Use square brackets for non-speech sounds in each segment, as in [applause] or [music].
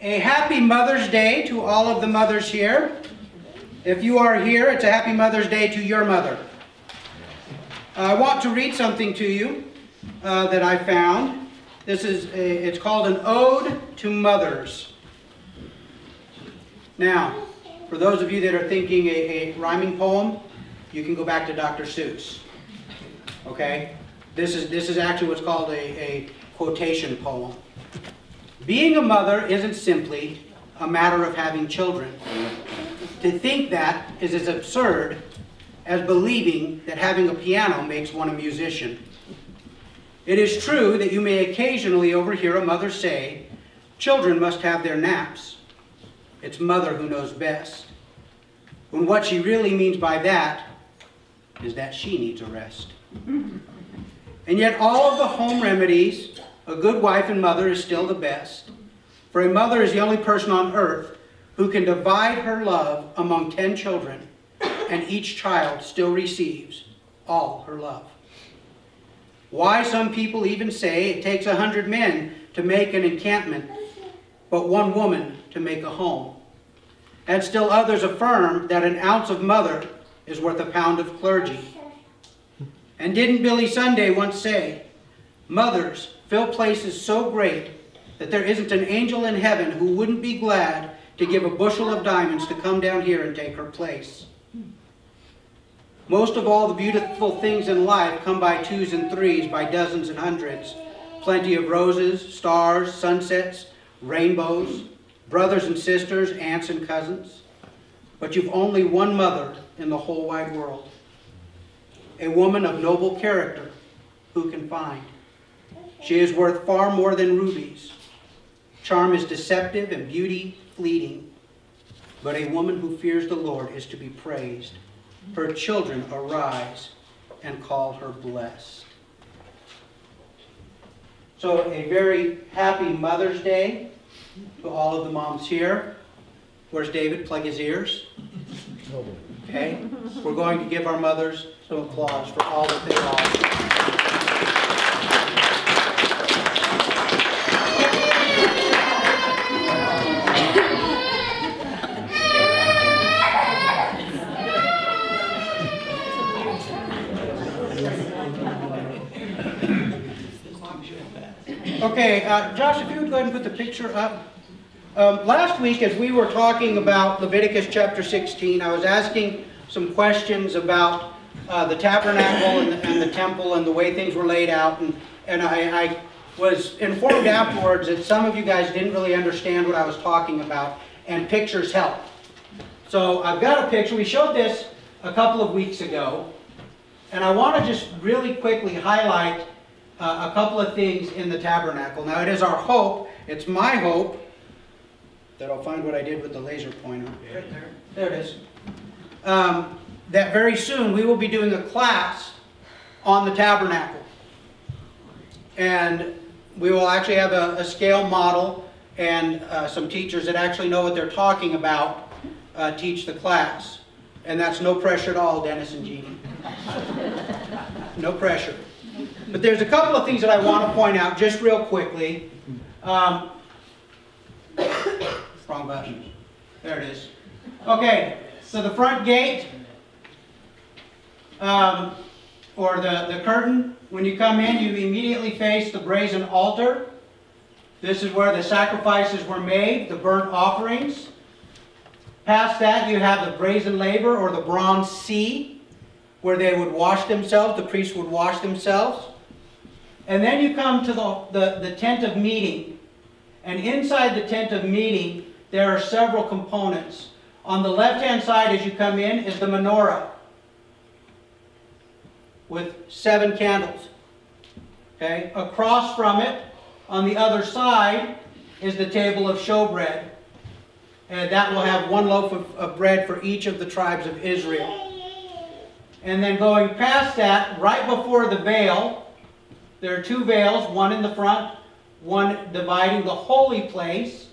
A happy Mother's Day to all of the mothers here. If you are here, it's a happy Mother's Day to your mother. I want to read something to you uh, that I found. This is a, it's called an ode to mothers. Now, for those of you that are thinking a, a rhyming poem, you can go back to Dr. Seuss. Okay? This is, this is actually what's called a, a quotation poem. Being a mother isn't simply a matter of having children. To think that is as absurd as believing that having a piano makes one a musician. It is true that you may occasionally overhear a mother say, children must have their naps. It's mother who knows best. When what she really means by that is that she needs a rest. And yet all of the home remedies a good wife and mother is still the best. For a mother is the only person on earth who can divide her love among ten children, and each child still receives all her love. Why some people even say it takes a hundred men to make an encampment, but one woman to make a home. And still others affirm that an ounce of mother is worth a pound of clergy. And didn't Billy Sunday once say, Mothers fill places so great that there isn't an angel in heaven who wouldn't be glad to give a bushel of diamonds to come down here and take her place. Most of all the beautiful things in life come by twos and threes, by dozens and hundreds. Plenty of roses, stars, sunsets, rainbows, brothers and sisters, aunts and cousins. But you've only one mother in the whole wide world. A woman of noble character who can find. She is worth far more than rubies. Charm is deceptive and beauty fleeting. But a woman who fears the Lord is to be praised. Her children arise and call her blessed. So a very happy Mother's Day to all of the moms here. Where's David? Plug his ears. Okay? We're going to give our mothers some applause for all that they are. Okay, uh, Josh, if you would go ahead and put the picture up. Um, last week, as we were talking about Leviticus chapter 16, I was asking some questions about uh, the tabernacle and the, and the, temple and the way things were laid out. And, and I, I was informed afterwards that some of you guys didn't really understand what I was talking about, and pictures help. So I've got a picture. We showed this a couple of weeks ago, and I want to just really quickly highlight uh, a couple of things in the tabernacle. Now it is our hope, it's my hope, that I'll find what I did with the laser pointer. Right there. There it is. Um, that very soon we will be doing a class on the tabernacle. And we will actually have a, a scale model and uh, some teachers that actually know what they're talking about uh, teach the class. And that's no pressure at all, Dennis and Jeannie. [laughs] no pressure. But there's a couple of things that I want to point out just real quickly. Um, wrong button. There it is. Okay, so the front gate, um, or the, the curtain, when you come in, you immediately face the brazen altar. This is where the sacrifices were made, the burnt offerings. Past that, you have the brazen laver, or the bronze sea, where they would wash themselves, the priests would wash themselves. And then you come to the, the, the tent of meeting. And inside the tent of meeting, there are several components. On the left-hand side as you come in is the menorah with seven candles. Okay, across from it, on the other side, is the table of showbread. And that will have one loaf of, of bread for each of the tribes of Israel. And then going past that, right before the veil, there are two veils, one in the front, one dividing the holy place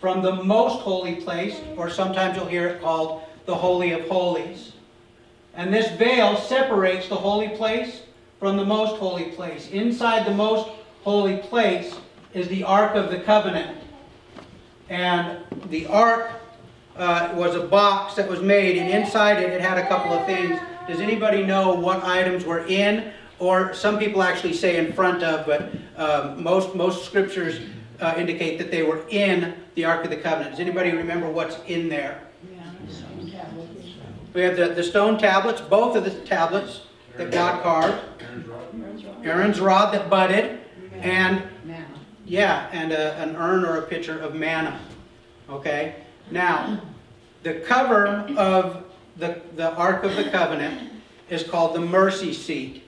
from the most holy place, or sometimes you'll hear it called the Holy of Holies. And this veil separates the holy place from the most holy place. Inside the most holy place is the Ark of the Covenant. And the ark uh, was a box that was made, and inside it, it had a couple of things. Does anybody know what items were in? Or some people actually say in front of, but um, most, most scriptures uh, indicate that they were in the Ark of the Covenant. Does anybody remember what's in there? We have the, the stone tablets, both of the tablets that God carved. Aaron's rod that budded, and yeah, and a, an urn or a pitcher of manna. Okay? Now, the cover of the, the Ark of the Covenant is called the mercy seat.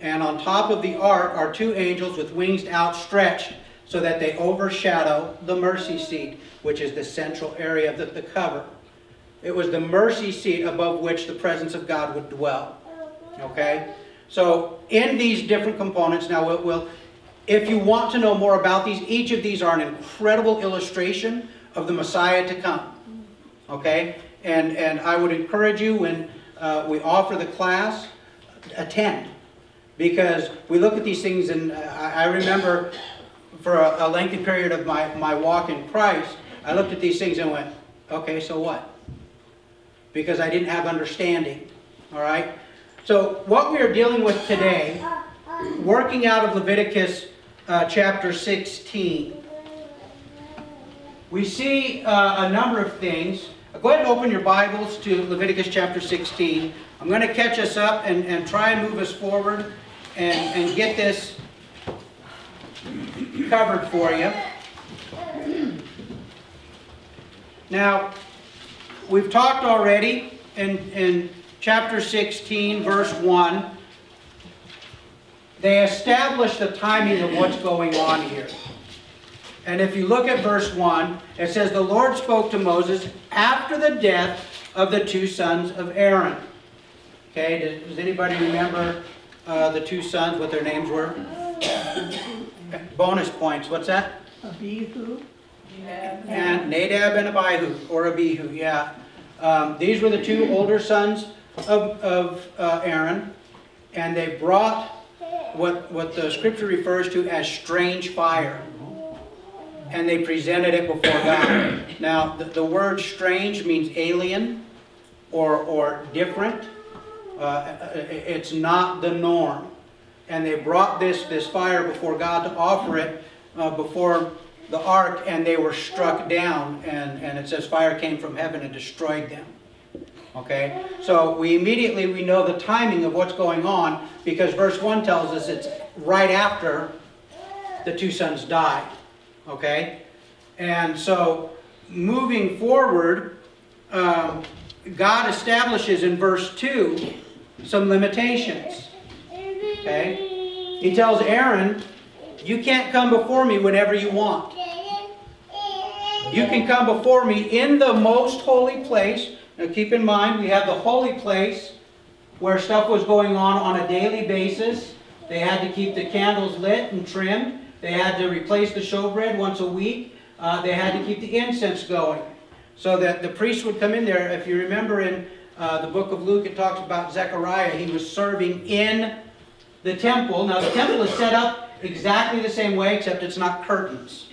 And on top of the ark are two angels with wings outstretched so that they overshadow the mercy seat, which is the central area of the, the cover. It was the mercy seat above which the presence of God would dwell. Okay? So, in these different components, now we'll, we'll if you want to know more about these, each of these are an incredible illustration of the Messiah to come. Okay? And, and I would encourage you when uh, we offer the class, attend. Because we look at these things and I, remember for a, a lengthy period of my, my walk in Christ, I looked at these things and went, okay, so what? Because I didn't have understanding. All right? So what we are dealing with today, working out of Leviticus uh, chapter 16, we see uh, a number of things. Go ahead and open your Bibles to Leviticus chapter 16. I'm going to catch us up and, and try and move us forward and, and get this covered for you. Now, we've talked already in, in chapter 16, verse 1. They establish the timing of what's going on here. And if you look at verse 1, it says, The Lord spoke to Moses after the death of the two sons of Aaron. Okay, does, does anybody remember uh, the two sons, what their names were? Bonus points, what's that? Abihu. And Nadab and Abihu, or Abihu, yeah. Um, these were the two older sons of, of uh, Aaron, and they brought what, what the scripture refers to as strange fire. And they presented it before God. Now, the, the word strange means alien or, or different. Uh, it's not the norm. And they brought this, this fire before God to offer it uh, before the ark, and they were struck down. And, and it says fire came from heaven and destroyed them. Okay? So we immediately we know the timing of what's going on because verse 1 tells us it's right after the two sons died. Okay? And so moving forward, um, God establishes in verse 2 some limitations. Okay? He tells Aaron, you can't come before me whenever you want. You can come before me in the most holy place. Now keep in mind, we have the holy place where stuff was going on on a daily basis. They had to keep the candles lit and trimmed. They had to replace the showbread once a week. Uh, they had to keep the incense going. So that the priest would come in there. If you remember in uh, the book of Luke, it talks about Zechariah. He was serving in the temple. Now the temple is set up exactly the same way, except it's not curtains.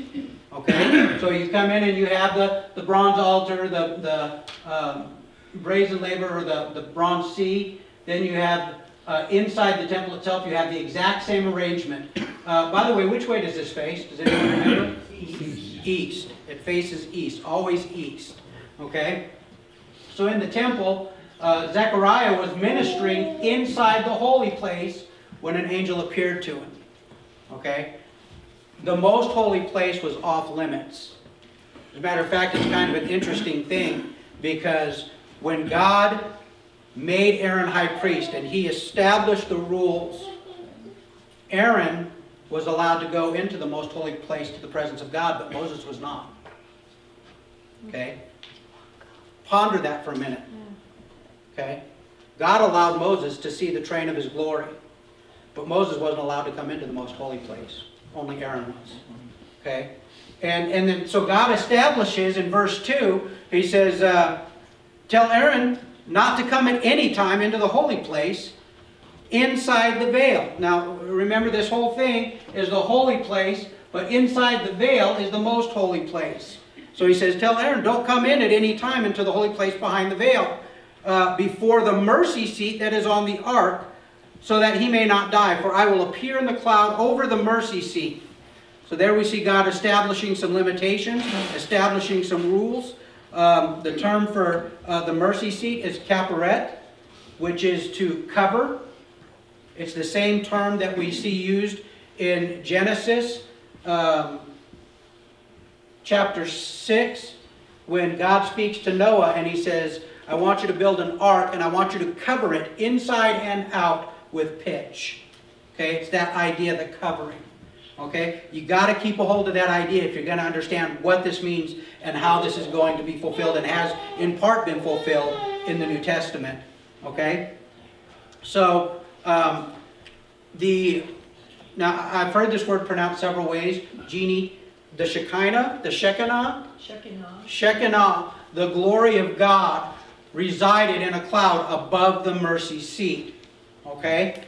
Okay? So you come in and you have the, the bronze altar, the, the um, brazen laver, or the, the bronze sea. Then you have uh, inside the temple itself, you have the exact same arrangement. Uh, by the way, which way does this face? Does anyone remember? East. East. It faces east, always east. Okay? So in the temple, uh, Zechariah was ministering inside the holy place when an angel appeared to him. Okay? The most holy place was off limits. As a matter of fact, it's kind of an interesting thing because when God made Aaron high priest and he established the rules, Aaron was allowed to go into the most holy place to the presence of God, but Moses was not. Okay? Ponder that for a minute. Okay? God allowed Moses to see the train of his glory, but Moses wasn't allowed to come into the most holy place. Only Aaron was. Okay? And, and then, so God establishes in verse 2, he says, uh, Tell Aaron not to come at any time into the holy place inside the veil. Now, remember this whole thing is the holy place But inside the veil is the most holy place. So he says, Tell Aaron, don't come in at any time into the holy place behind the veil, uh, before the mercy seat that is on the ark, so that he may not die. For I will appear in the cloud over the mercy seat. So there we see God establishing some limitations, establishing some rules. Um, the term for uh, the mercy seat is kaparet, which is to cover. It's the same term that we see used in Genesis um, chapter 6 when God speaks to Noah and he says, I want you to build an ark and I want you to cover it inside and out with pitch. Okay, it's that idea, of the covering. Okay, you got to keep a hold of that idea if you're going to understand what this means and how this is going to be fulfilled and has in part been fulfilled in the New Testament. Okay, so um, the now I've heard this word pronounced several ways. Jeannie, the Shekinah, the Shekinah, Shekinah. Shekinah, the glory of God, resided in a cloud above the mercy seat. Okay?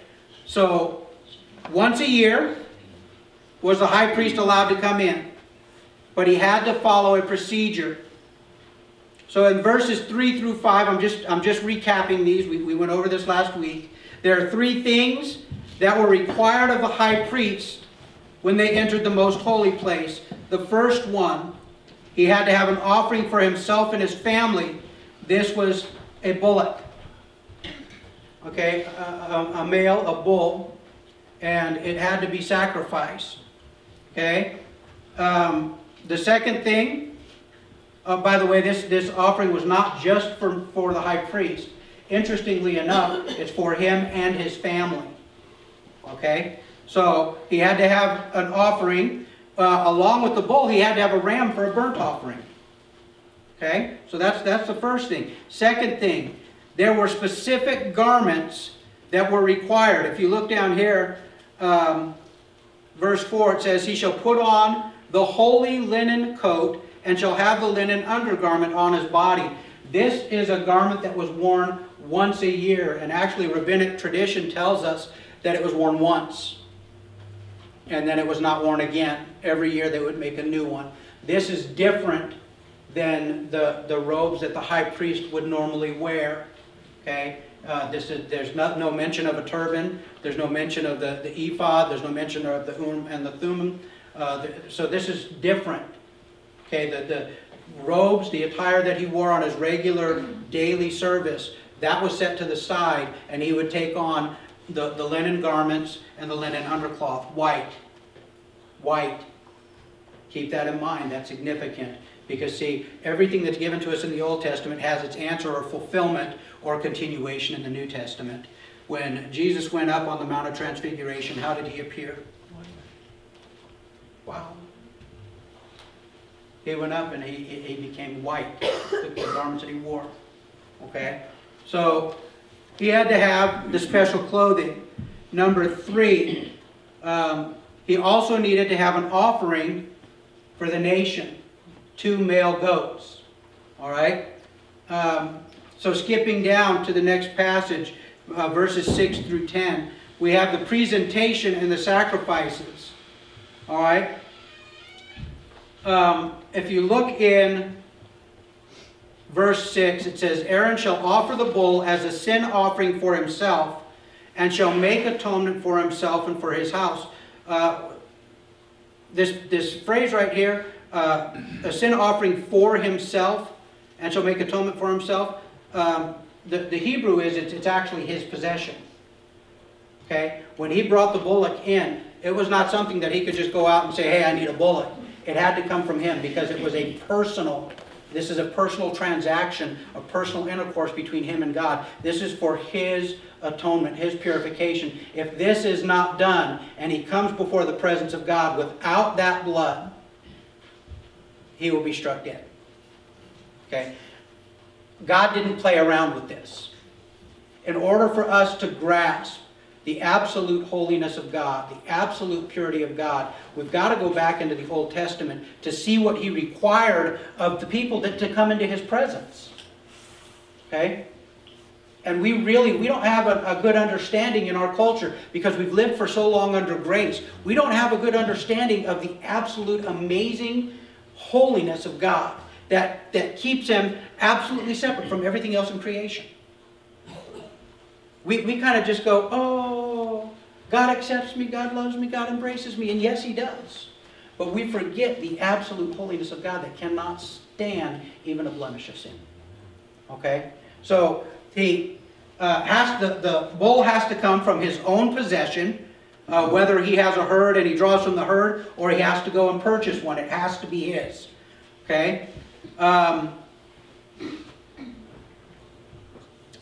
So, once a year was the high priest allowed to come in. But he had to follow a procedure. So in verses 3 through 5, I'm just, I'm just recapping these. We, we went over this last week. There are three things that were required of the high priest when they entered the most holy place. The first one, he had to have an offering for himself and his family. This was a bullock. Okay, a, a, a male, a bull, and it had to be sacrificed. Okay? Um, the second thing, uh, by the way, this, this offering was not just for, for the high priest. Interestingly enough, it's for him and his family. Okay? So he had to have an offering. Uh, along with the bull, he had to have a ram for a burnt offering. Okay? So that's, that's the first thing. Second thing, there were specific garments that were required. If you look down here, um, verse 4, it says, He shall put on the holy linen coat and shall have the linen undergarment on his body. This is a garment that was worn once a year. And actually, rabbinic tradition tells us that it was worn once. And then it was not worn again. Every year they would make a new one. This is different than the, the robes that the high priest would normally wear. Okay? Uh, this is, there's no, no mention of a turban. There's no mention of the, the ephod. There's no mention of the Urim and the Thummim. Uh, so this is different. Okay, the, the robes, the attire that he wore on his regular daily service, that was set to the side, and he would take on the, the linen garments and the linen undercloth, white. White. Keep that in mind, that's significant. Because see, everything that's given to us in the Old Testament has its answer or fulfillment or continuation in the New Testament. When Jesus went up on the Mount of Transfiguration, how did he appear? Wow. He went up and he, he became white, the, the garments that he wore. Okay? So, he had to have the special clothing. Number three, um, he also needed to have an offering for the nation. Two male goats. All right? Um, so skipping down to the next passage, uh, verses 6 through 10, we have the presentation and the sacrifices. All right? Um, if you look in verse 6, it says, Aaron shall offer the bull as a sin offering for himself, and shall make atonement for himself and for his house. Uh, this, this phrase right here, uh, a sin offering for himself, and shall make atonement for himself, um, the, the Hebrew is it's, it's actually his possession. Okay? When he brought the bullock in, it was not something that he could just go out and say, hey, I need a bullock. It had to come from him because it was a personal, this is a personal transaction, a personal intercourse between him and God. This is for his atonement, his purification. If this is not done and he comes before the presence of God without that blood, he will be struck dead. Okay? God didn't play around with this. In order for us to grasp the absolute holiness of God, the absolute purity of God, we've got to go back into the Old Testament to see what he required of the people that, to come into his presence. Okay? And we really, we don't have a, a, good understanding in our culture because we've lived for so long under grace. We don't have a good understanding of the absolute amazing holiness of God that, that keeps him absolutely separate from everything else in creation. We, we kind of just go, oh, God accepts me, God loves me, God embraces me, and yes, he does. But we forget the absolute holiness of God that cannot stand even a blemish of sin. Okay? So he uh, has to, the bull has to come from his own possession, uh, whether he has a herd and he draws from the herd, or he has to go and purchase one. It has to be his. Okay? Um,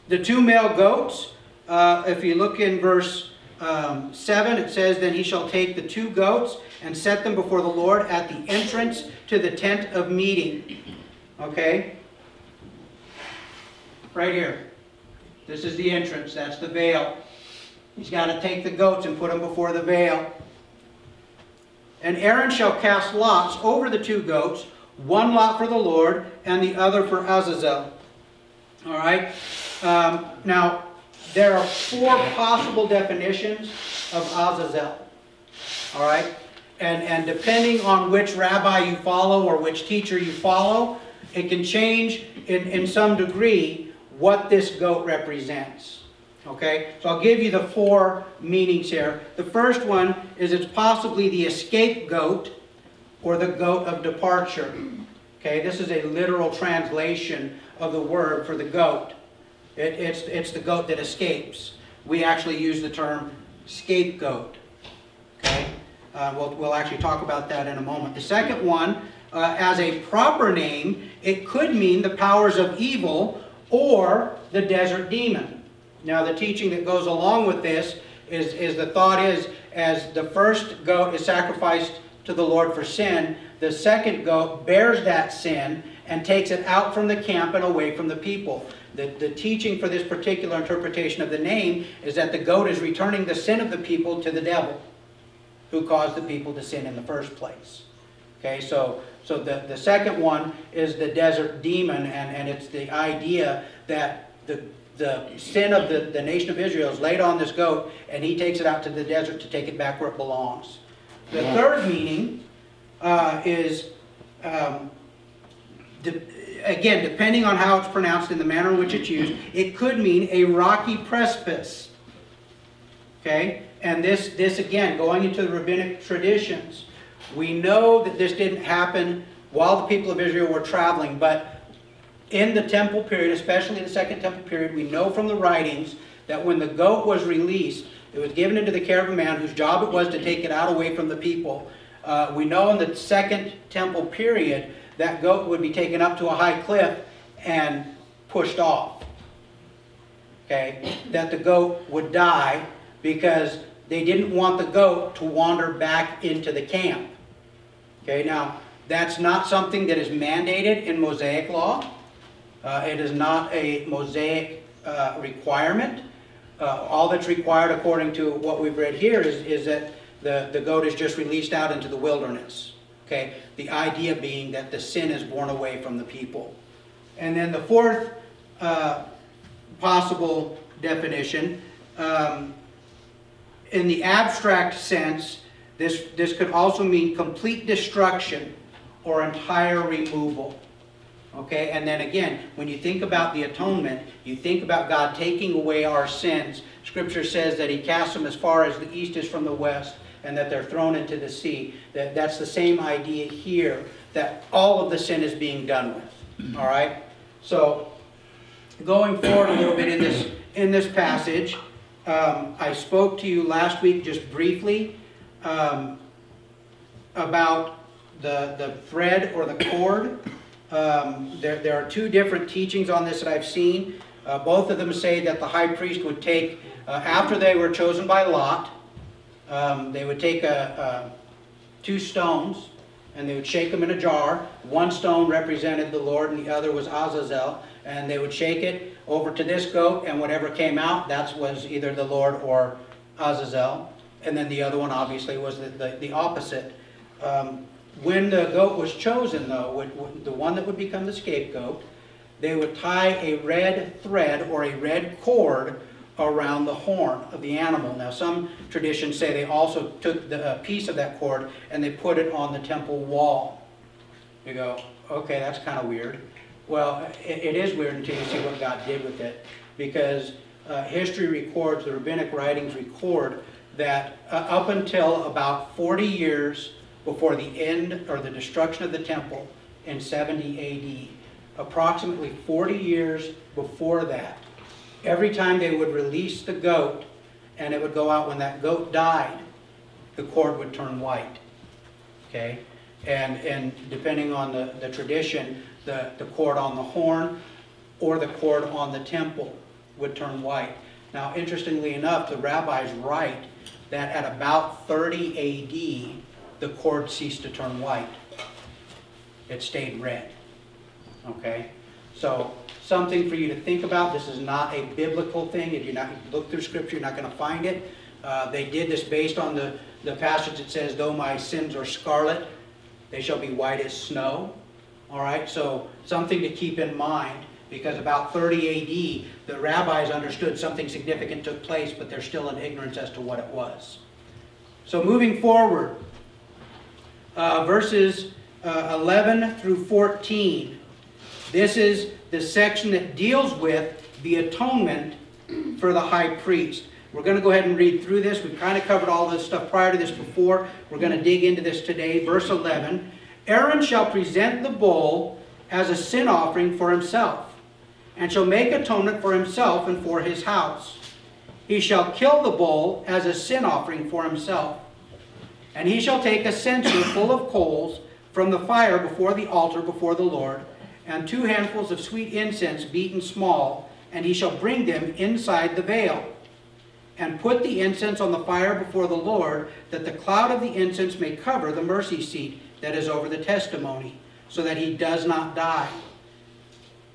the two male goats, uh, if you look in verse um, 7, it says, Then he shall take the two goats and set them before the Lord at the entrance to the tent of meeting. Okay? Right here. This is the entrance. That's the veil. He's got to take the goats and put them before the veil. And Aaron shall cast lots over the two goats, one lot for the Lord and the other for Azazel. All right? Um, now, there are four possible definitions of Azazel. All right? And, and depending on which rabbi you follow or which teacher you follow, it can change in, in some degree what this goat represents. Okay, so I'll give you the four meanings here. The first one is it's possibly the escape goat or the goat of departure. Okay, this is a literal translation of the word for the goat. It, it's, it's the goat that escapes. We actually use the term scapegoat. Okay, uh, we'll, we'll actually talk about that in a moment. The second one, uh, as a proper name, it could mean the powers of evil or the desert demon. Now the teaching that goes along with this is, is the thought is as the first goat is sacrificed to the Lord for sin, the second goat bears that sin and takes it out from the camp and away from the people. The, the teaching for this particular interpretation of the name is that the goat is returning the sin of the people to the devil who caused the people to sin in the first place. Okay, so so the, the second one is the desert demon, and, and it's the idea that the, the sin of the, the nation of Israel is laid on this goat, and he takes it out to the desert to take it back where it belongs. The third meaning uh, is, um, de again, depending on how it's pronounced and the manner in which it's used, it could mean a rocky precipice. Okay? And this, this again, going into the rabbinic traditions, we know that this didn't happen while the people of Israel were traveling, but in the temple period, especially in the second temple period, we know from the writings that when the goat was released, it was given into the care of a man whose job it was to take it out away from the people. Uh, we know in the second temple period, that goat would be taken up to a high cliff and pushed off. Okay? That the goat would die because they didn't want the goat to wander back into the camp. Okay, now that's not something that is mandated in Mosaic law. Uh, it is not a Mosaic uh, requirement. Uh, all that's required according to what we've read here is, is that the, the goat is just released out into the wilderness. Okay, the idea being that the sin is borne away from the people. And then the fourth uh, possible definition, um, in the abstract sense, this, this could also mean complete destruction or entire removal. Okay, and then again, when you think about the atonement, you think about God taking away our sins. Scripture says that He casts them as far as the east is from the west, and that they're thrown into the sea. That, that's the same idea here, that all of the sin is being done with. All right? So, going forward a little bit in this, in this passage, um, I spoke to you last week just briefly um, about the, the thread or the cord. Um, there, there are two different teachings on this that I've seen. Uh, both of them say that the high priest would take, uh, after they were chosen by Lot, um, they would take a, a, two stones and they would shake them in a jar. One stone represented the Lord and the other was Azazel. And they would shake it over to this goat and whatever came out, that was either the Lord or Azazel and then the other one obviously was the, the, the opposite. Um, when the goat was chosen though, the one that would become the scapegoat, they would tie a red thread or a red cord around the horn of the animal. Now, some traditions say they also took the, a piece of that cord and they put it on the temple wall. You go, okay, that's kind of weird. Well, it, it is weird until you see what God did with it. Because uh, history records, the rabbinic writings record, that uh, up until about 40 years before the end or the destruction of the temple in 70 AD, approximately 40 years before that, every time they would release the goat and it would go out when that goat died, the cord would turn white. Okay? And, and depending on the, the tradition, the, the cord on the horn or the cord on the temple would turn white. Now, interestingly enough, the rabbis write that at about 30 AD, the cord ceased to turn white. It stayed red. Okay? So, something for you to think about. This is not a biblical thing. If you not look through Scripture, you're not going to find it. Uh, they did this based on the, the passage that says, Though my sins are scarlet, they shall be white as snow. All right? So, something to keep in mind because about 30 AD, the rabbis understood something significant took place, but they're still in ignorance as to what it was. So moving forward, uh, verses uh, 11 through 14. This is the section that deals with the atonement for the high priest. We're going to go ahead and read through this. We've kind of covered all this stuff prior to this before. We're going to dig into this today. Verse 11, Aaron shall present the bull as a sin offering for himself and shall make atonement for himself and for his house. He shall kill the bull as a sin offering for himself. And he shall take a censer full of coals from the fire before the altar before the Lord, and two handfuls of sweet incense beaten small, and he shall bring them inside the veil. And put the incense on the fire before the Lord, that the cloud of the incense may cover the mercy seat that is over the testimony, so that he does not die.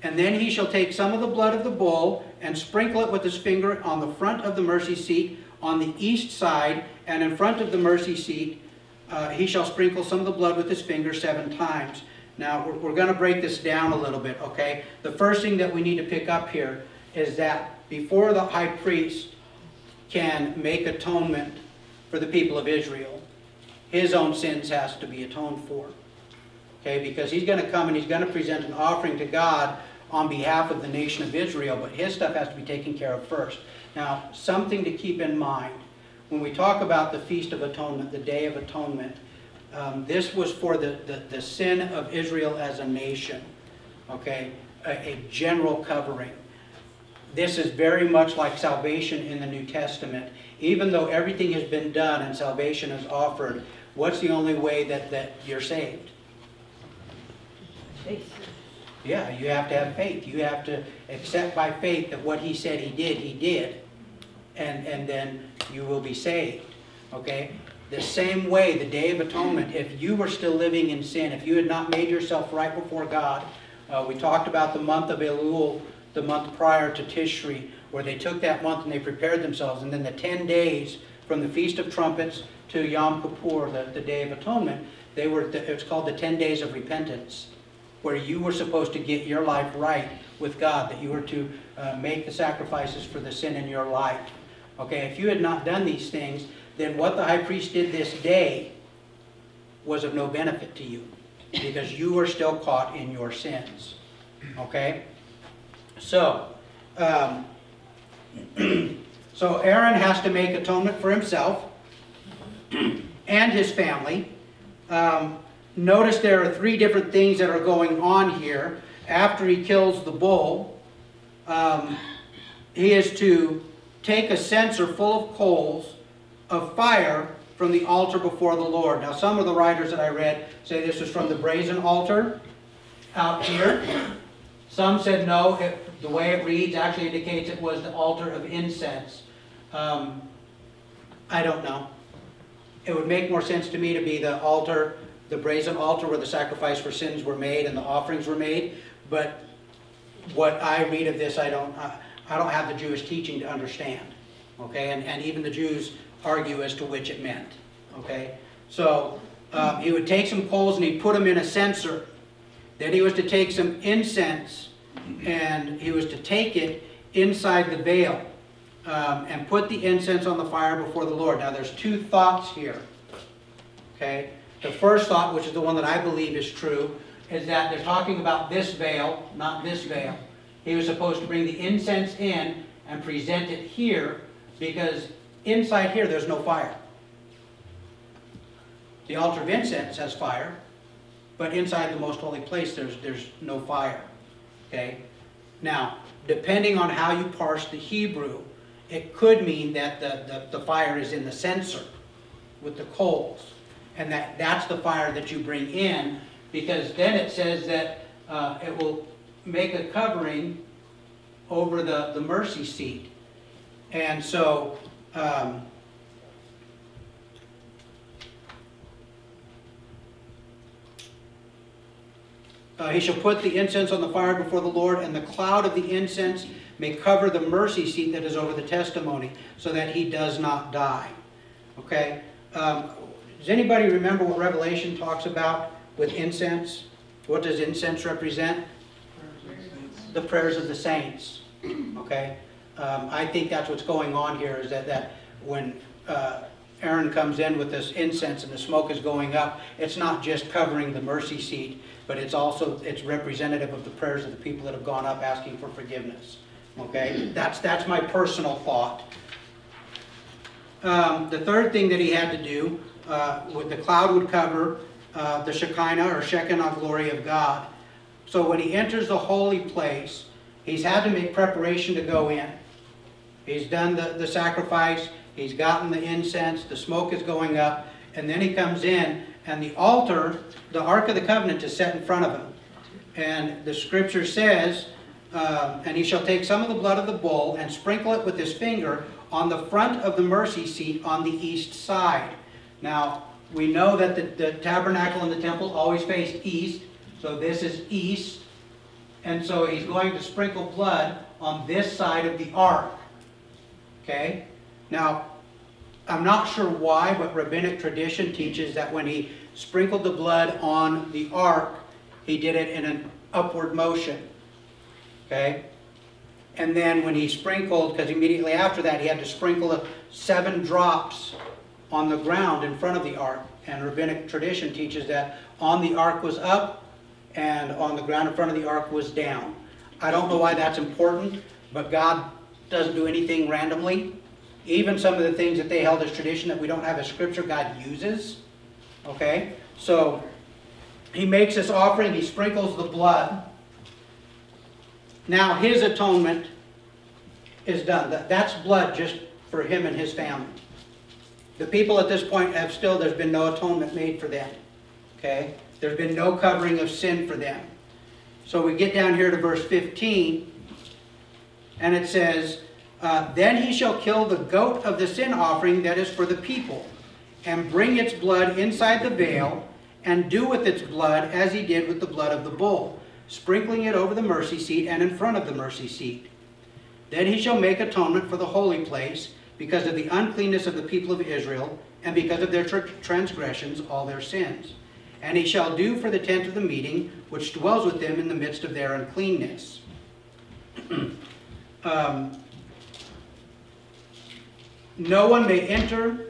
And then he shall take some of the blood of the bull and sprinkle it with his finger on the front of the mercy seat on the east side, and in front of the mercy seat uh, he shall sprinkle some of the blood with his finger seven times. Now, we're, we're going to break this down a little bit, okay? The first thing that we need to pick up here is that before the high priest can make atonement for the people of Israel, his own sins has to be atoned for. Okay, because he's going to come and he's going to present an offering to God on behalf of the nation of Israel, but his stuff has to be taken care of first. Now, something to keep in mind. When we talk about the Feast of Atonement, the Day of Atonement, um, this was for the, the, the, sin of Israel as a nation, okay? A, a general covering. This is very much like salvation in the New Testament. Even though everything has been done and salvation is offered, what's the only way that, that you're saved? Faith. Yeah, you have to have faith. You have to accept by faith that what he said he did, he did. And, and then you will be saved. Okay? The same way, the Day of Atonement, if you were still living in sin, if you had not made yourself right before God, uh, we talked about the month of Elul, the month prior to Tishri, where they took that month and they prepared themselves. And then the 10 days from the Feast of Trumpets to Yom Kippur, the, the Day of Atonement, they were, it's called the 10 days of repentance where you were supposed to get your life right with God, that you were to uh, make the sacrifices for the sin in your life. Okay, if you had not done these things, then what the high priest did this day was of no benefit to you because you were still caught in your sins. Okay? So, um, [clears throat] so Aaron has to make atonement for himself [clears throat] and his family. Um, Notice there are three different things that are going on here. After he kills the bull, um, he is to take a censer full of coals of fire from the altar before the Lord. Now, some of the writers that I read say this was from the brazen altar out here. Some said no, it, the way it reads actually indicates it was the altar of incense. Um, I don't know. It would make more sense to me to be the altar the brazen altar where the sacrifice for sins were made and the offerings were made. But what I read of this, I don't, I don't have the Jewish teaching to understand. Okay, and, and even the Jews argue as to which it meant. Okay, so um, he would take some coals and he'd put them in a censer. Then he was to take some incense And he was to take it inside the veil um, and put the incense on the fire before the Lord. Now, there's two thoughts here. Okay? The first thought, which is the one that I believe is true, is that they're talking about this veil, not this veil. He was supposed to bring the incense in and present it here because inside here there's no fire. The altar of incense has fire, but inside the most holy place there's, there's no fire. Okay? Now, depending on how you parse the Hebrew, it could mean that the, the, the fire is in the censer with the coals. And that, that's the fire that you bring in, because then it says that uh, it will make a covering over the, the mercy seat. And so, um, uh, he shall put the incense on the fire before the Lord, and the cloud of the incense may cover the mercy seat that is over the testimony, so that he does not die. Okay? Um, does anybody remember what Revelation talks about with incense? What does incense represent? The prayers of the saints. Okay? Um, I think that's what's going on here, is that, that when uh, Aaron comes in with this incense and the smoke is going up, it's not just covering the mercy seat, but it's also, it's representative of the prayers of the people that have gone up asking for forgiveness. Okay? That's, that's my personal thought. Um, the third thing that he had to do, uh, with the cloud would cover uh, the Shekinah or Shekinah glory of God. So when he enters the holy place, he's had to make preparation to go in. He's done the, the sacrifice, he's gotten the incense, the smoke is going up, and then he comes in, and the altar, the Ark of the Covenant is set in front of him. And the scripture says, um, and he shall take some of the blood of the bull and sprinkle it with his finger on the front of the mercy seat on the east side. Now, we know that the, the tabernacle and the temple always faced east, so this is east. And so he's going to sprinkle blood on this side of the ark. Okay? Now, I'm not sure why, but rabbinic tradition teaches that when he sprinkled the blood on the ark, he did it in an upward motion. Okay? And then when he sprinkled, because immediately after that he had to sprinkle seven drops on the ground in front of the ark. And rabbinic tradition teaches that on the ark was up and on the ground in front of the ark was down. I don't know why that's important, but God doesn't do anything randomly. Even some of the things that they held as tradition that we don't have as scripture, God uses. Okay? So, he makes this offering, he sprinkles the blood. Now, his atonement is done. That's blood just for him and his family. The people at this point have still, there's been no atonement made for them. Okay? There's been no covering of sin for them. So we get down here to verse 15, and it says, uh, Then he shall kill the goat of the sin offering that is for the people, and bring its blood inside the veil, and do with its blood as he did with the blood of the bull, sprinkling it over the mercy seat and in front of the mercy seat. Then he shall make atonement for the holy place, because of the uncleanness of the people of Israel, and because of their transgressions, all their sins. And he shall do for the tent of the meeting, which dwells with them in the midst of their uncleanness. [clears throat] um, no one may enter,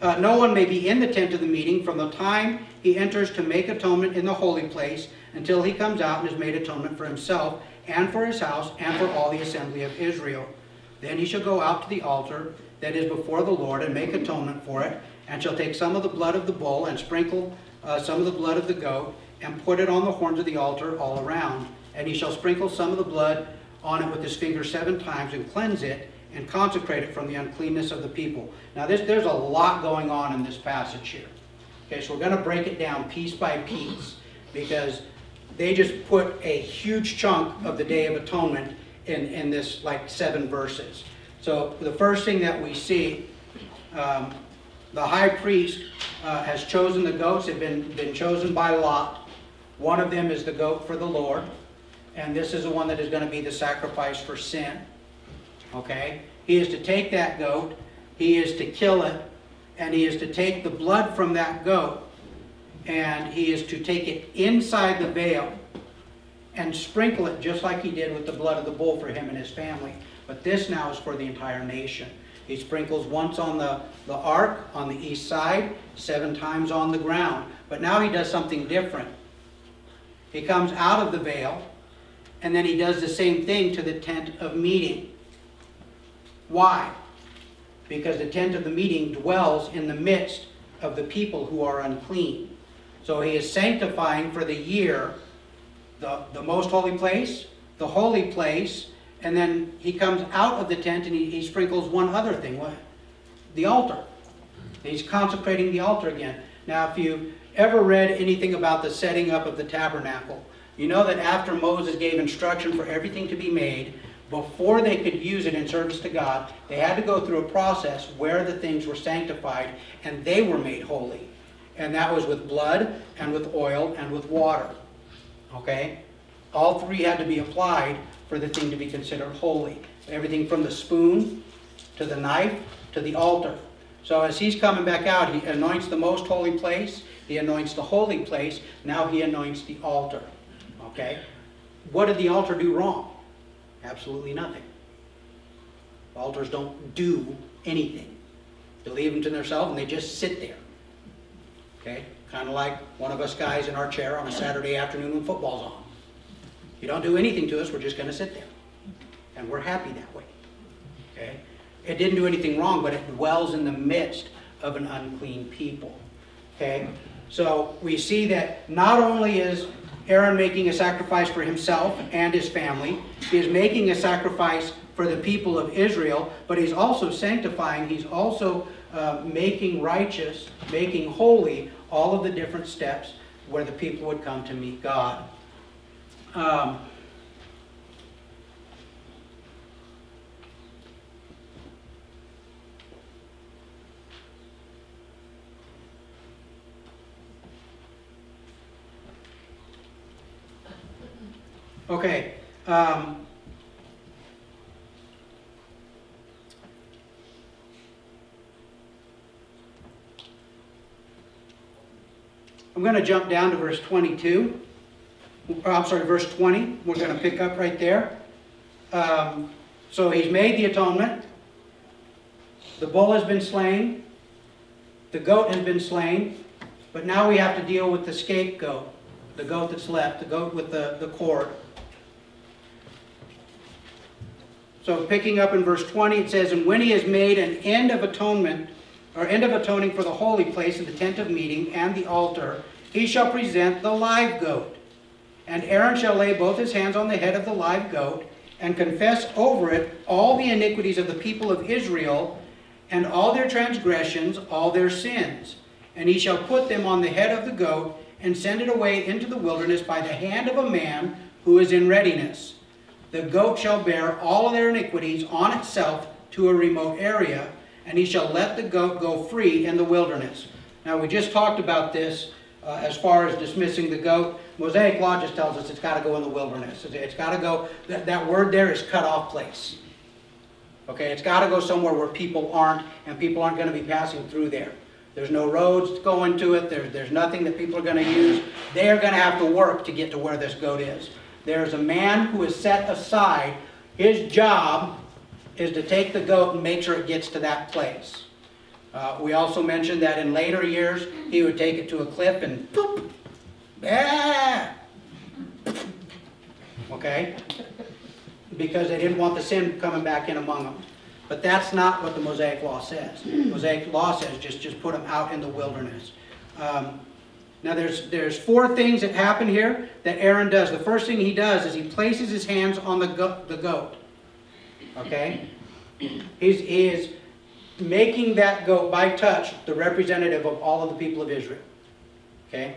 uh, no one may be in the tent of the meeting from the time he enters to make atonement in the holy place until he comes out and has made atonement for himself and for his house and for all the assembly of Israel. Then he shall go out to the altar that is before the Lord and make atonement for it, and shall take some of the blood of the bull and sprinkle uh, some of the blood of the goat, and put it on the horns of the altar all around. And he shall sprinkle some of the blood on it with his finger seven times, and cleanse it, and consecrate it from the uncleanness of the people. Now this, there's a lot going on in this passage here. Okay, so we're going to break it down piece by piece, because they just put a huge chunk of the Day of Atonement in, in this like seven verses. So the first thing that we see, um, the high priest uh, has chosen the goats, have been, been chosen by lot. One of them is the goat for the Lord, and this is the one that is going to be the sacrifice for sin. Okay? He is to take that goat, he is to kill it, and he is to take the blood from that goat, and he is to take it inside the veil and sprinkle it just like he did with the blood of the bull for him and his family. But this now is for the entire nation. He sprinkles once on the, the ark on the east side, seven times on the ground. But now he does something different. He comes out of the veil, and then he does the same thing to the tent of meeting. Why? Because the tent of the meeting dwells in the midst of the people who are unclean. So he is sanctifying for the year the, the most holy place, the holy place, and then he comes out of the tent and he, he sprinkles one other thing, what? The altar. He's consecrating the altar again. Now, if you ever read anything about the setting up of the tabernacle, you know that after Moses gave instruction for everything to be made, before they could use it in service to God, they had to go through a process where the things were sanctified and they were made holy. And that was with blood and with oil and with water. Okay? All three had to be applied for the thing to be considered holy. Everything from the spoon to the knife to the altar. So as he's coming back out, he anoints the most holy place, he anoints the holy place, now he anoints the altar. Okay? What did the altar do wrong? Absolutely nothing. Altars don't do anything. They leave them to themselves and they just sit there. Okay? Kind of like one of us guys in our chair on a Saturday afternoon when football's on. You don't do anything to us, we're just going to sit there. And we're happy that way. Okay? It didn't do anything wrong, but it dwells in the midst of an unclean people. Okay? So we see that not only is Aaron making a sacrifice for himself and his family, he is making a sacrifice for the people of Israel, but he's also sanctifying, he's also uh, making righteous, making holy all of the different steps where the people would come to meet God. Um, okay. Um, I'm going to jump down to verse 22. I'm sorry, verse 20. We're going to pick up right there. Um, so he's made the atonement. The bull has been slain. The goat has been slain. But now we have to deal with the scapegoat, the goat that's left, the goat with the, the cord. So picking up in verse 20, it says, And when he has made an end of atonement, or end of atoning for the holy place and the tent of meeting and the altar, he shall present the live goat. And Aaron shall lay both his hands on the head of the live goat, and confess over it all the iniquities of the people of Israel, and all their transgressions, all their sins. And he shall put them on the head of the goat, and send it away into the wilderness by the hand of a man who is in readiness. The goat shall bear all their iniquities on itself to a remote area, and he shall let the goat go free in the wilderness. Now, we just talked about this uh, as far as dismissing the goat. Mosaic law just tells us it's got to go in the wilderness. It's got to go, that, that word there is cut off place. Okay, it's got to go somewhere where people aren't, and people aren't going to be passing through there. There's no roads going to it. There's, there's nothing that people are going to use. They're going to have to work to get to where this goat is. There's a man who is set aside. His job is to take the goat and make sure it gets to that place. Uh, we also mentioned that in later years, he would take it to a cliff and poop, ah, okay? Because they didn't want the sin coming back in among them. But that's not what the Mosaic Law says. Mosaic Law says just, just put them out in the wilderness. Um, now there's, there's four things that happen here that Aaron does. The first thing he does is he places his hands on the, go the goat. Okay? He's, he is making that goat by touch the representative of all of the people of Israel. Okay?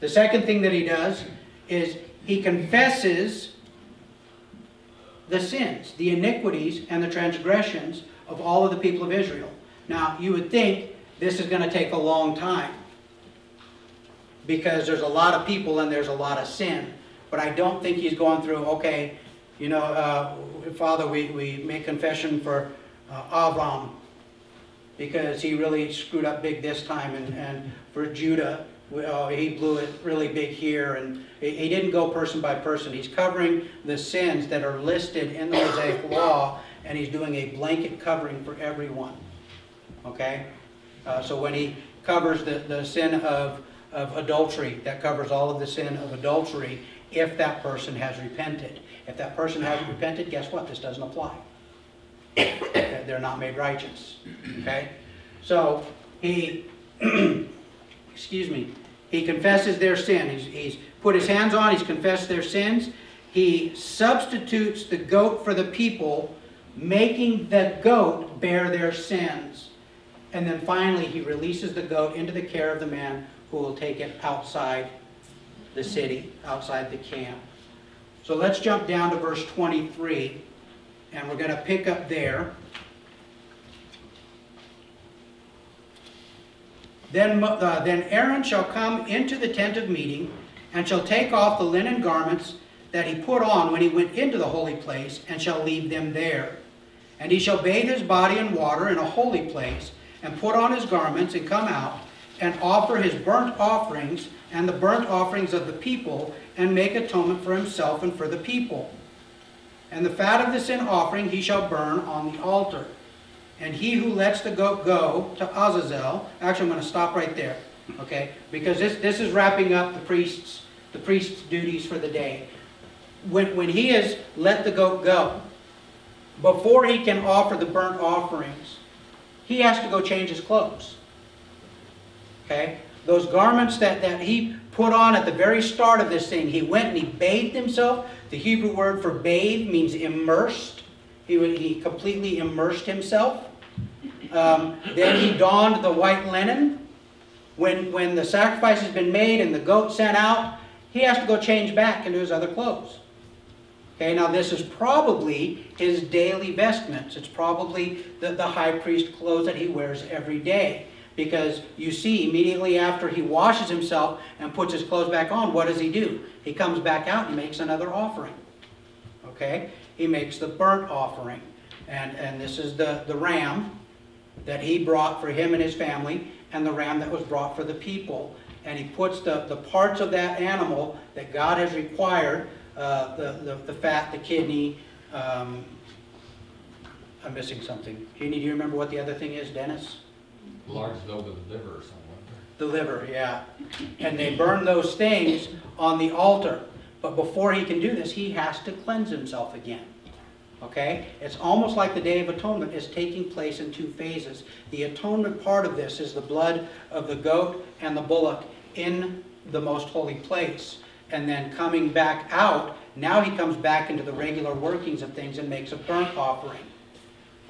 The second thing that he does is he confesses the sins, the iniquities, and the transgressions of all of the people of Israel. Now, you would think this is going to take a long time because there's a lot of people and there's a lot of sin. But I don't think he's going through, okay, you know, uh, Father, we, we make confession for uh, Avram because he really screwed up big this time, and, and for Judah well, he blew it really big here, and he, he didn't go person by person. He's covering the sins that are listed in the Mosaic Law, and he's doing a blanket covering for everyone. Okay? Uh, so when he covers the, the sin of, of adultery, that covers all of the sin of adultery if that person has repented. If that person hasn't repented, guess what? This doesn't apply. They're not made righteous. Okay? So he, [clears throat] excuse me, he confesses their sin. He's, he's put his hands on, he's confessed their sins. He substitutes the goat for the people, making the goat bear their sins. And then finally, he releases the goat into the care of the man who will take it outside the city, outside the camp. So let's jump down to verse 23, and we're going to pick up there. Then, uh, then Aaron shall come into the tent of meeting, and shall take off the linen garments that he put on when he went into the holy place, and shall leave them there. And he shall bathe his body in water in a holy place, and put on his garments, and come out, and offer his burnt offerings and the burnt offerings of the people, and make atonement for himself and for the people. And the fat of the sin offering he shall burn on the altar. And he who lets the goat go to Azazel, actually I'm going to stop right there, okay? Because this, this is wrapping up the priest's, the priest's duties for the day. When, when he has let the goat go, before he can offer the burnt offerings, he has to go change his clothes. Okay? Those garments that, that he put on at the very start of this thing, he went and he bathed himself. The Hebrew word for bathe means immersed. He, he completely immersed himself. Um, then he donned the white linen. When, when the sacrifice has been made and the goat sent out, he has to go change back into his other clothes. Okay, now this is probably his daily vestments. It's probably the, the high priest clothes that he wears every day. Because you see, immediately after he washes himself and puts his clothes back on, what does he do? He comes back out and makes another offering. Okay? He makes the burnt offering. And, and this is the, the ram that he brought for him and his family, and the ram that was brought for the people. And he puts the, the parts of that animal that God has required, uh, the, the, the fat, the kidney, um, I'm missing something. Jeannie, do you remember what the other thing is, Dennis? The liver or something. The liver, yeah. And they burn those things on the altar. But before he can do this, he has to cleanse himself again. Okay? It's almost like the Day of Atonement is taking place in two phases. The atonement part of this is the blood of the goat and the bullock in the most holy place. And then coming back out, now he comes back into the regular workings of things and makes a burnt offering.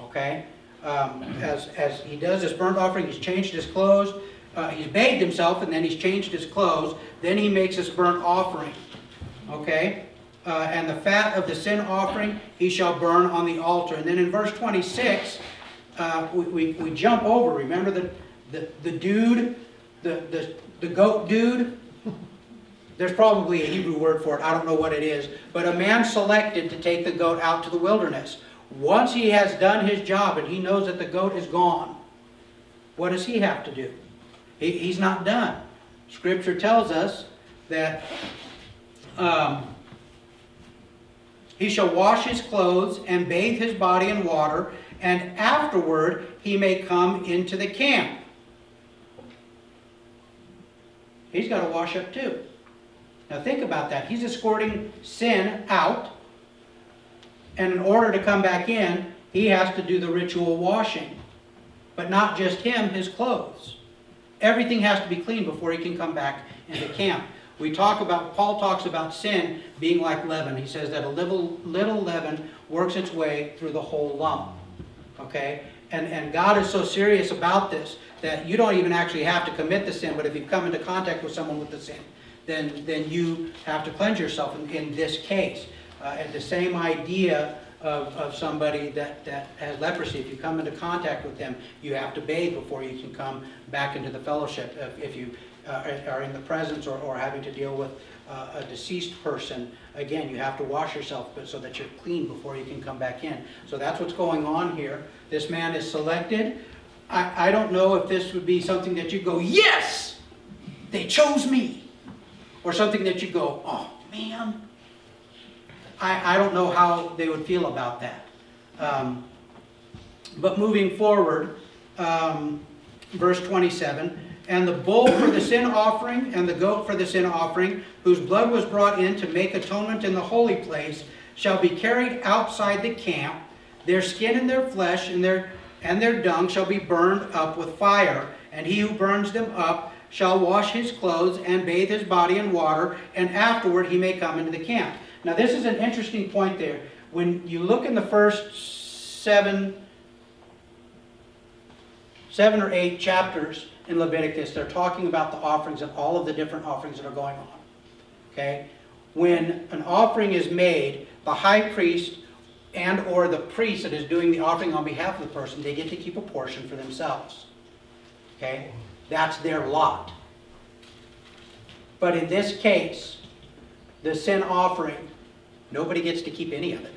Okay? Um, as, as he does this burnt offering, he's changed his clothes, uh, he's bathed himself, and then he's changed his clothes. Then he makes this burnt offering. Okay? Uh, and the fat of the sin offering he shall burn on the altar. And then in verse 26, uh, we, we, we, jump over. Remember the, the, the dude, the, the, the goat dude? There's probably a Hebrew word for it. I don't know what it is. But a man selected to take the goat out to the wilderness. Once he has done his job and he knows that the goat is gone, what does he have to do? He, he's not done. Scripture tells us that um, he shall wash his clothes and bathe his body in water, and afterward he may come into the camp. He's got to wash up too. Now think about that. He's escorting sin out and in order to come back in, he has to do the ritual washing. But not just him, his clothes. Everything has to be clean before he can come back into camp. We talk about, Paul talks about sin being like leaven. He says that a little, little leaven works its way through the whole lump. Okay? And, and God is so serious about this that you don't even actually have to commit the sin, but if you come into contact with someone with the sin, then, then you have to cleanse yourself in, in this case and the same idea of, of somebody that, that has leprosy. If you come into contact with them, you have to bathe before you can come back into the fellowship. If, if you uh, are in the presence or, or having to deal with uh, a deceased person, again, you have to wash yourself so that you're clean before you can come back in. So that's what's going on here. This man is selected. I, I don't know if this would be something that you go, yes! they chose me. Or something that you go, oh, man. I, I don't know how they would feel about that. Um, but moving forward, um, verse 27, and the bull for the sin offering and the goat for the sin offering, whose blood was brought in to make atonement in the holy place, shall be carried outside the camp. Their skin and their flesh and their and their dung shall be burned up with fire, and he who burns them up shall wash his clothes and bathe his body in water, and afterward he may come into the camp. Now this is an interesting point there. When you look in the first seven, seven or eight chapters in Leviticus, they're talking about the offerings and all of the different offerings that are going on. Okay? When an offering is made, the high priest and or the priest that is doing the offering on behalf of the person, they get to keep a portion for themselves. Okay? That's their lot. But in this case, the sin offering, nobody gets to keep any of it.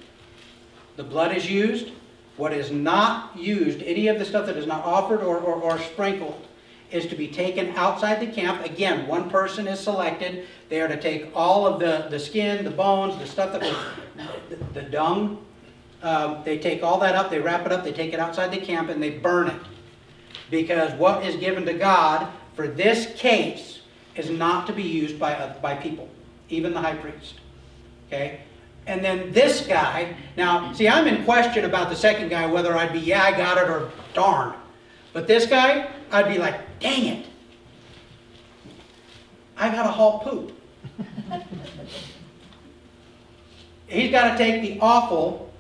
The blood is used. What is not used, any of the stuff that is not offered or, or, or sprinkled, is to be taken outside the camp. Again, one person is selected. They are to take all of the, the skin, the bones, the stuff that was, the, the dung. Um, they take all that up, they wrap it up, they take it outside the camp, and they burn it. Because what is given to God for this case is not to be used by, uh, by people, even the high priest. Okay? And then this guy, now, see, I'm in question about the second guy, whether I'd be, yeah, I got it, or darn. But this guy, I'd be like, dang it. I got to haul poop. [laughs] He's got to take the offal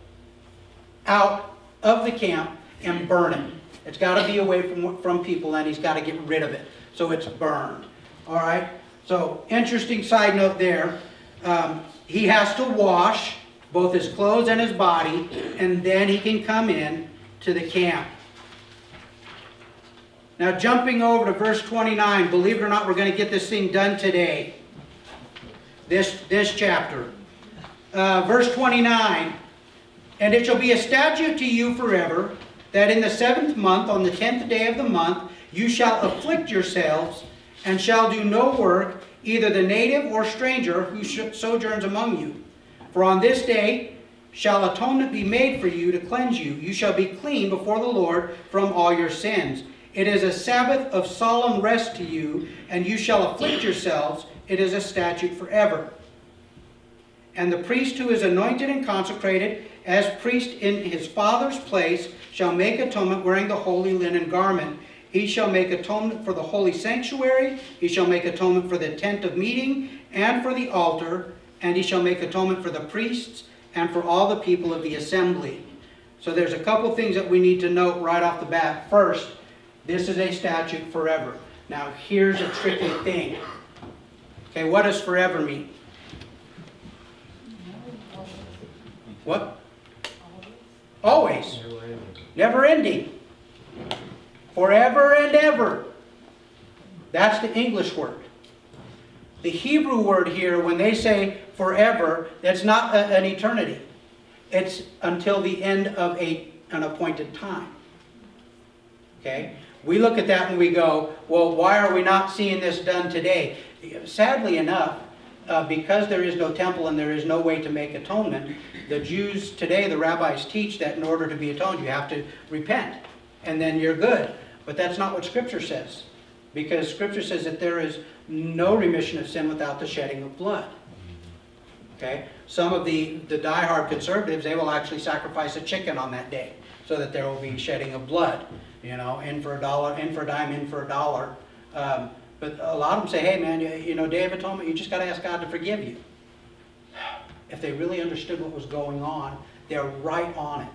out of the camp and burn it. It's got to be away from, from people and he's got to get rid of it. So it's burned. All right? So, interesting side note there. Um, he has to wash both his clothes and his body, and then he can come in to the camp. Now, jumping over to verse 29, believe it or not, we're going to get this thing done today. This, this chapter. Uh, verse 29 And it shall be a statute to you forever that in the seventh month, on the tenth day of the month, you shall afflict yourselves and shall do no work, either the native or stranger who sojourns among you. For on this day shall atonement be made for you to cleanse you. You shall be clean before the Lord from all your sins. It is a Sabbath of solemn rest to you, and you shall afflict yourselves. It is a statute forever. And the priest who is anointed and consecrated as priest in his father's place shall make atonement wearing the holy linen garment. He shall make atonement for the holy sanctuary. He shall make atonement for the tent of meeting and for the altar. And he shall make atonement for the priests and for all the people of the assembly. So there's a couple things that we need to note right off the bat. First, this is a statute forever. Now here's a tricky thing. Okay, what does forever mean? What? Always. Never ending. Forever and ever. That's the English word. The Hebrew word here, when they say forever, that's not a, an eternity. It's until the end of a, an appointed time. Okay? We look at that and we go, well, why are we not seeing this done today? Sadly enough, uh, because there is no temple and there is no way to make atonement, the Jews today, the rabbis teach that in order to be atoned, you have to repent, and then you're good. But that's not what Scripture says, because Scripture says that there is no remission of sin without the shedding of blood. Okay? Some of the, the die-hard conservatives, they will actually sacrifice a chicken on that day so that there will be shedding of blood. You know, in for a dollar, in for a dime, in for a dollar. Um, but a lot of them say, hey man, you, you know, Day of Atonement, you just got to ask God to forgive you. If they really understood what was going on, they're right on it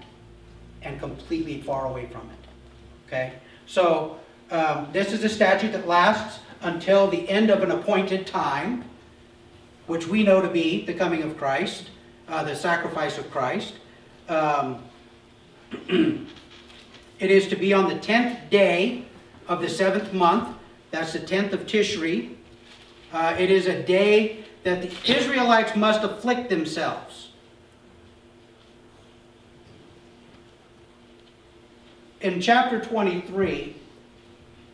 and completely far away from it. Okay? So, um, this is a statute that lasts until the end of an appointed time, which we know to be the coming of Christ, uh, the sacrifice of Christ. Um, [clears throat] it is to be on the 10th day of the seventh month that's the 10th of Tishri. Uh, it is a day that the Israelites must afflict themselves. In chapter 23,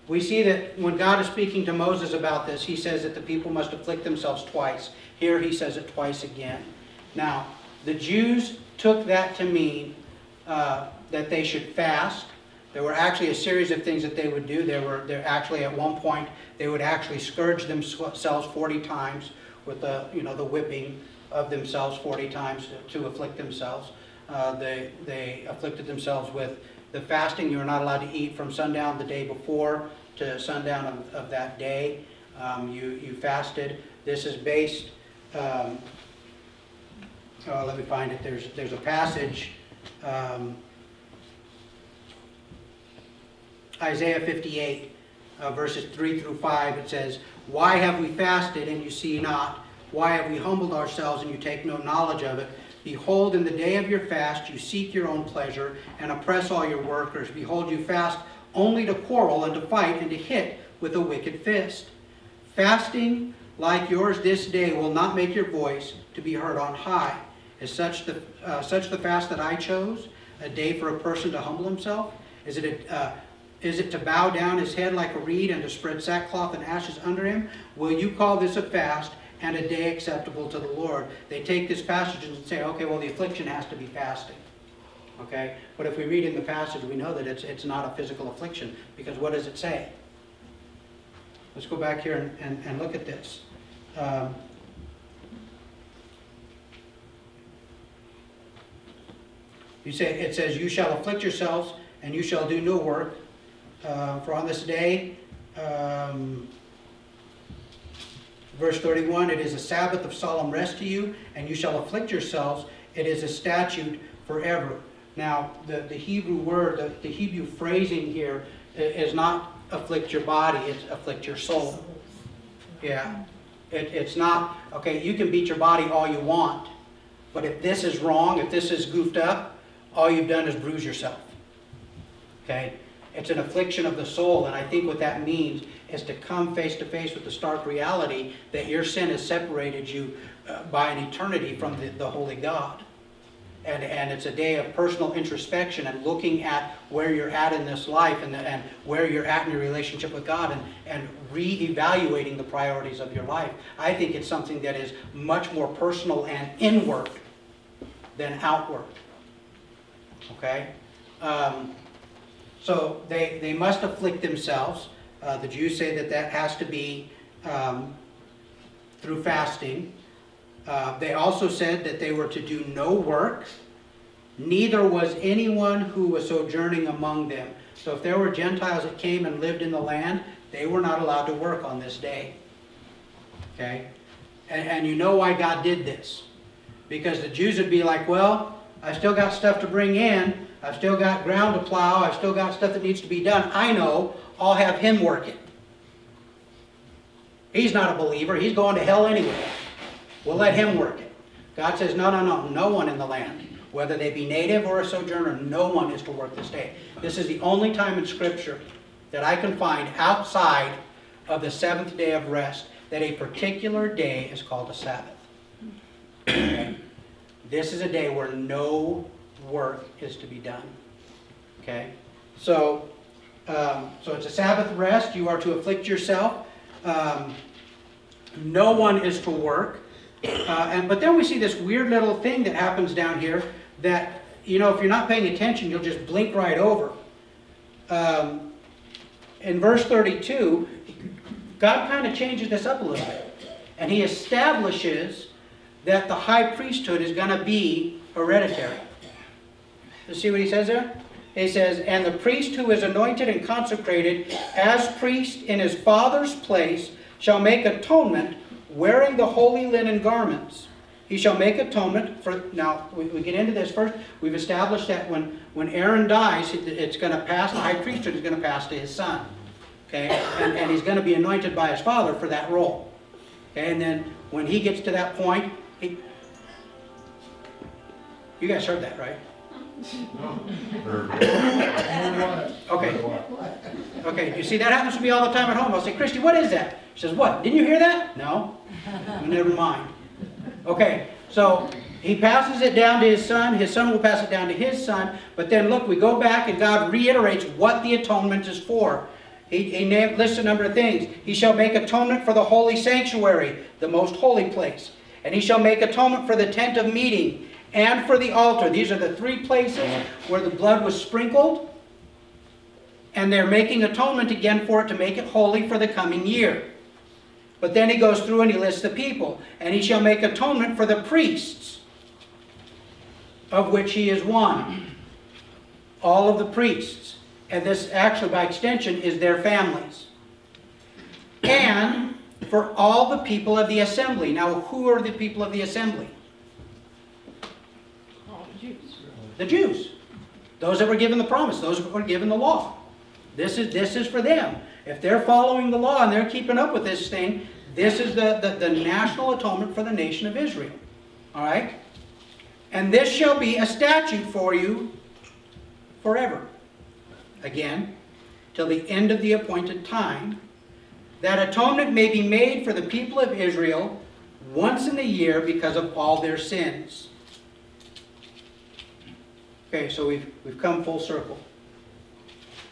we see that when God is speaking to Moses about this, he says that the people must afflict themselves twice. Here he says it twice again. Now, the Jews took that to mean uh, that they should fast. There were actually a series of things that they would do. There were there actually at one point they would actually scourge themselves 40 times with the you know the whipping of themselves 40 times to, to afflict themselves. Uh, they they afflicted themselves with the fasting. You are not allowed to eat from sundown the day before to sundown of, of that day. Um, you you fasted. This is based. Um, oh, let me find it. There's there's a passage. Um, Isaiah 58, uh, verses 3 through 5, it says, Why have we fasted and you see not? Why have we humbled ourselves and you take no knowledge of it? Behold, in the day of your fast you seek your own pleasure and oppress all your workers. Behold, you fast only to quarrel and to fight and to hit with a wicked fist. Fasting like yours this day will not make your voice to be heard on high. Is such the, uh, such the fast that I chose, a day for a person to humble himself? Is it a, uh, is it to bow down his head like a reed and to spread sackcloth and ashes under him? Will you call this a fast and a day acceptable to the Lord? They take this passage and say, okay, well, the affliction has to be fasting. Okay? But if we read in the passage, we know that it's, it's not a physical affliction because what does it say? Let's go back here and, and, and look at this. Um, you say, it says, You shall afflict yourselves, and you shall do no work, uh, for on this day, um, verse 31, it is a Sabbath of solemn rest to you, and you shall afflict yourselves. It is a statute forever. Now, the, the Hebrew word, the, the Hebrew phrasing here is not afflict your body, it's afflict your soul. Yeah. It, it's not, okay, you can beat your body all you want, but if this is wrong, if this is goofed up, all you've done is bruise yourself. Okay? It's an affliction of the soul, and I think what that means is to come face to face with the stark reality that your sin has separated you uh, by an eternity from the, the Holy God. And, and it's a day of personal introspection and looking at where you're at in this life and, the, and where you're at in your relationship with God and, and re-evaluating the priorities of your life. I think it's something that is much more personal and inward than outward. Okay? Um, so they, they must afflict themselves. Uh, the Jews say that that has to be um, through fasting. Uh, they also said that they were to do no work. Neither was anyone who was sojourning among them. So if there were Gentiles that came and lived in the land, they were not allowed to work on this day. Okay? And, and you know why God did this. Because the Jews would be like, well, I still got stuff to bring in. I've still got ground to plow. I've still got stuff that needs to be done. I know. I'll have him work it. He's not a believer. He's going to hell anyway. We'll let him work it. God says, no, no, no. No one in the land, whether they be native or a sojourner, no one is to work this day. This is the only time in Scripture that I can find outside of the seventh day of rest that a particular day is called a Sabbath. This is a day where no work is to be done. Okay? So, um, so it's a Sabbath rest. You are to afflict yourself. Um, no one is to work. Uh, and, but then we see this weird little thing that happens down here that, you know, if you're not paying attention, you'll just blink right over. Um, in verse 32, God kind of changes this up a little bit. And he establishes that the high priesthood is going to be hereditary. You see what he says there? He says, And the priest who is anointed and consecrated as priest in his father's place shall make atonement wearing the holy linen garments. He shall make atonement for, now we, we get into this first. We've established that when, when Aaron dies, it, it's going to pass, the high priesthood is going to pass to his son. Okay, and, and he's going to be anointed by his father for that role. Okay, and then when he gets to that point, he, you guys heard that, right? Okay. Okay, you see, that happens to me all the time at home. I'll say, Christy, what is that? She says, what? Didn't you hear that? No. Never mind. Okay, so he passes it down to his son. His son will pass it down to his son. But then look, we go back and God reiterates what the atonement is for. He, he named, lists a number of things. He shall make atonement for the holy sanctuary, the most holy place. And he shall make atonement for the tent of meeting and for the altar. These are the three places where the blood was sprinkled. And they're making atonement again for it to make it holy for the coming year. But then he goes through and he lists the people. And he shall make atonement for the priests, of which he is one. All of the priests. And this actually, by extension, is their families. And for all the people of the assembly. Now, who are the people of the assembly? All the Jews. The Jews. Those that were given the promise, those that were given the law. This is, this is for them. If they're following the law and they're keeping up with this thing, this is the, the, the national atonement for the nation of Israel. All right? And this shall be a statute for you forever. Again, till the end of the appointed time, that atonement may be made for the people of Israel once in a year because of all their sins. Okay, so we've, we've come full circle.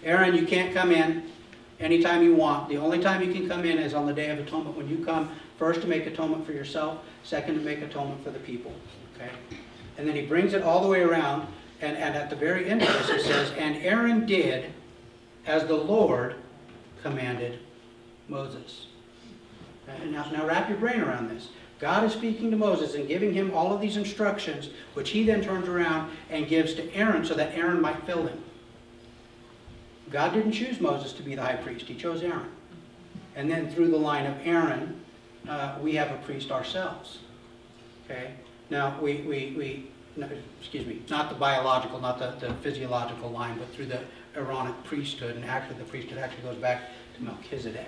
Aaron, you can't come in anytime you want. The only time you can come in is on the Day of Atonement, when you come first to make atonement for yourself, second to make atonement for the people. Okay? And then he brings it all the way around, and, and at the very end of this it says, And Aaron did as the Lord commanded Moses. Now, now wrap your brain around this. God is speaking to Moses and giving him all of these instructions, which he then turns around and gives to Aaron so that Aaron might fill them. God didn't choose Moses to be the high priest. He chose Aaron. And then through the line of Aaron, uh, we have a priest ourselves. Okay? Now, we, we, we no, excuse me, not the biological, not the, the physiological line, but through the Aaronic priesthood, and actually the priesthood actually goes back to Melchizedek.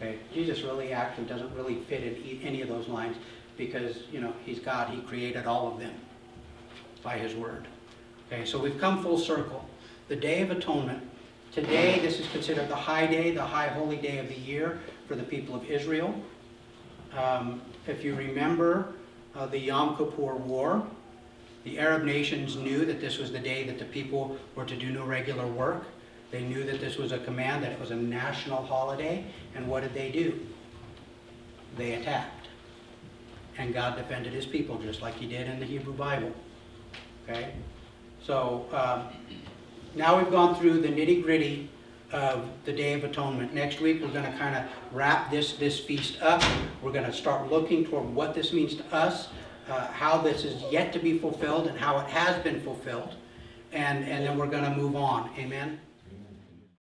Okay, Jesus really actually doesn't really fit in any of those lines because, you know, he's God, he created all of them by his word. Okay, so we've come full circle. The Day of Atonement. Today, this is considered the high day, the high holy day of the year for the people of Israel. Um, if you remember uh, the Yom Kippur War, the Arab nations knew that this was the day that the people were to do no regular work. They knew that this was a command, that it was a national holiday, and what did they do? They attacked. And God defended his people, just like he did in the Hebrew Bible. Okay? So, um, now we've gone through the nitty-gritty of the Day of Atonement. Next week, we're going to kind of wrap this, this feast up. We're going to start looking toward what this means to us, uh, how this is yet to be fulfilled, and how it has been fulfilled. And, and then we're going to move on. Amen?